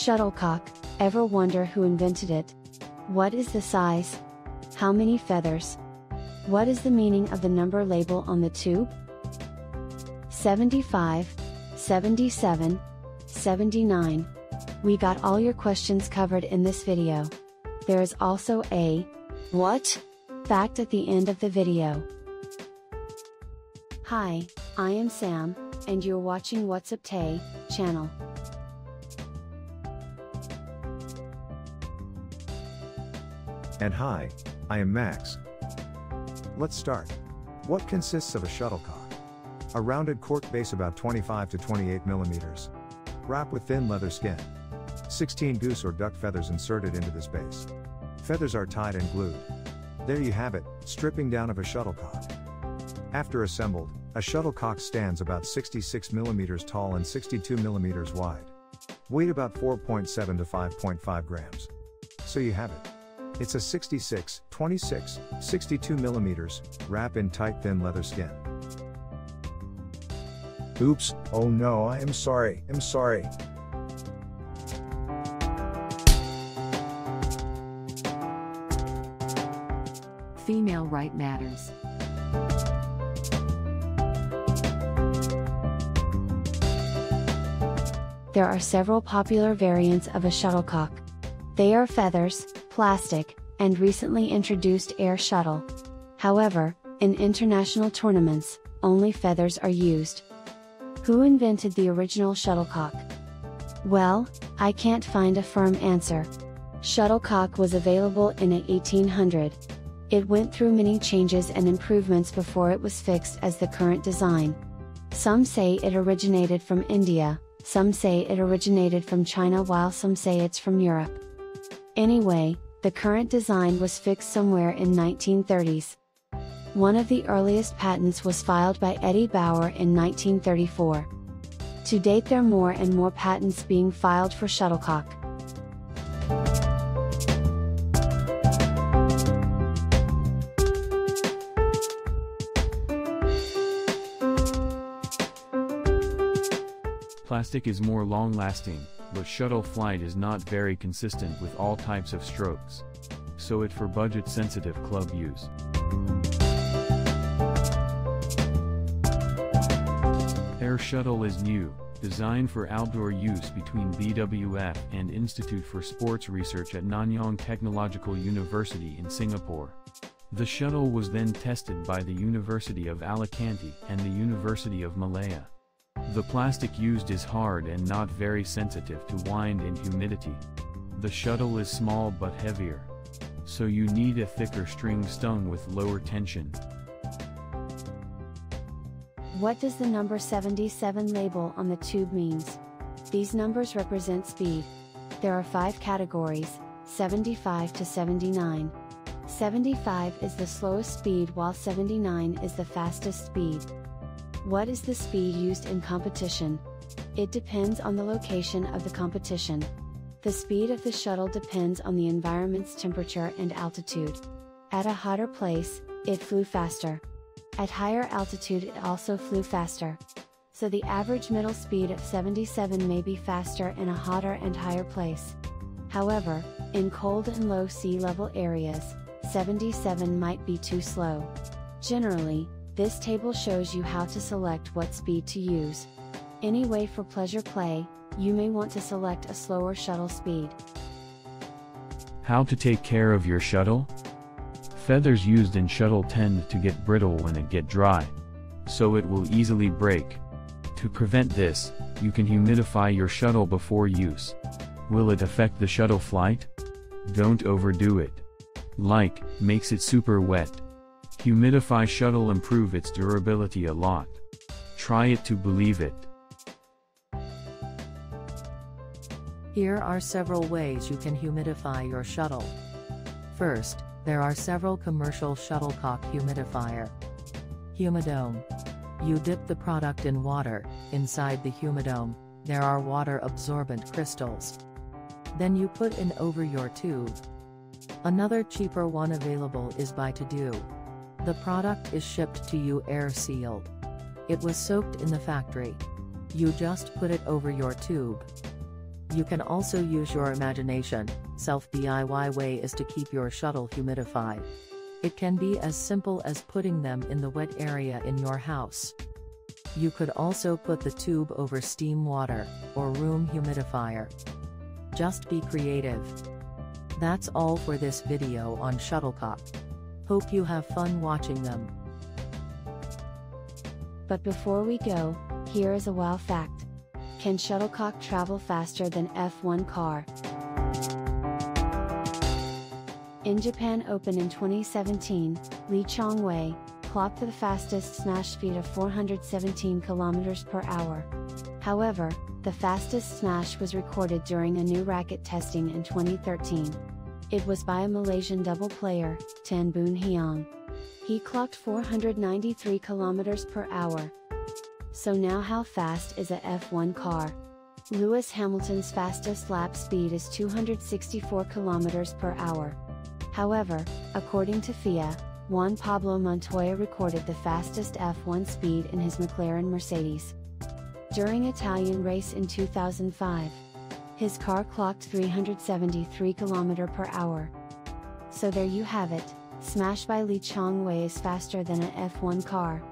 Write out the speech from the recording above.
Shuttlecock, ever wonder who invented it? What is the size? How many feathers? What is the meaning of the number label on the tube? 75, 77, 79. We got all your questions covered in this video. There is also a what fact at the end of the video. Hi, I am Sam, and you're watching What's Up Tey channel. And hi, I am Max. Let's start. What consists of a shuttlecock? A rounded cork base about 25 to 28 millimeters. Wrap with thin leather skin. 16 goose or duck feathers inserted into this base. Feathers are tied and glued. There you have it, stripping down of a shuttlecock. After assembled, a shuttlecock stands about 66 millimeters tall and 62 millimeters wide. Weight about 4.7 to 5.5 grams. So you have it. It's a 66, 26, 62 millimeters, wrap in tight thin leather skin. Oops, oh no, I am sorry, I'm sorry. Female right matters. There are several popular variants of a shuttlecock. They are feathers, plastic, and recently introduced air shuttle. However, in international tournaments, only feathers are used. Who invented the original shuttlecock? Well, I can't find a firm answer. Shuttlecock was available in 1800. It went through many changes and improvements before it was fixed as the current design. Some say it originated from India, some say it originated from China while some say it's from Europe. Anyway, the current design was fixed somewhere in 1930s. One of the earliest patents was filed by Eddie Bauer in 1934. To date there are more and more patents being filed for shuttlecock. Plastic is more long-lasting, but shuttle flight is not very consistent with all types of strokes. So it for budget-sensitive club use. Air Shuttle is new, designed for outdoor use between BWF and Institute for Sports Research at Nanyang Technological University in Singapore. The shuttle was then tested by the University of Alicante and the University of Malaya. The plastic used is hard and not very sensitive to wind and humidity. The shuttle is small but heavier. So you need a thicker string stung with lower tension. What does the number 77 label on the tube means? These numbers represent speed. There are 5 categories, 75 to 79. 75 is the slowest speed while 79 is the fastest speed. What is the speed used in competition? It depends on the location of the competition. The speed of the shuttle depends on the environment's temperature and altitude. At a hotter place, it flew faster. At higher altitude it also flew faster. So the average middle speed of 77 may be faster in a hotter and higher place. However, in cold and low sea level areas, 77 might be too slow. Generally, this table shows you how to select what speed to use. Anyway for pleasure play, you may want to select a slower shuttle speed. How to take care of your shuttle? Feathers used in shuttle tend to get brittle when it get dry. So it will easily break. To prevent this, you can humidify your shuttle before use. Will it affect the shuttle flight? Don't overdo it. Like, makes it super wet. Humidify shuttle improve its durability a lot. Try it to believe it. Here are several ways you can humidify your shuttle. First, there are several commercial shuttlecock humidifier. Humidome. You dip the product in water, inside the humidome, there are water-absorbent crystals. Then you put in over your tube. Another cheaper one available is by To Do. The product is shipped to you air-sealed. It was soaked in the factory. You just put it over your tube. You can also use your imagination, self DIY way is to keep your shuttle humidified. It can be as simple as putting them in the wet area in your house. You could also put the tube over steam water, or room humidifier. Just be creative. That's all for this video on shuttlecock. Hope you have fun watching them. But before we go, here is a wow fact. Can shuttlecock travel faster than F1 car? In Japan Open in 2017, Lee Chong-wei clocked the fastest smash speed of 417 km per hour. However, the fastest smash was recorded during a new racket testing in 2013. It was by a Malaysian double player, Tan Boon Heong. He clocked 493 km per hour. So now how fast is a F1 car? Lewis Hamilton's fastest lap speed is 264 km per hour. However, according to FIA, Juan Pablo Montoya recorded the fastest F1 speed in his McLaren Mercedes. During Italian race in 2005, his car clocked 373 km per hour. So there you have it, Smash by Lee Chong Wei is faster than an F1 car.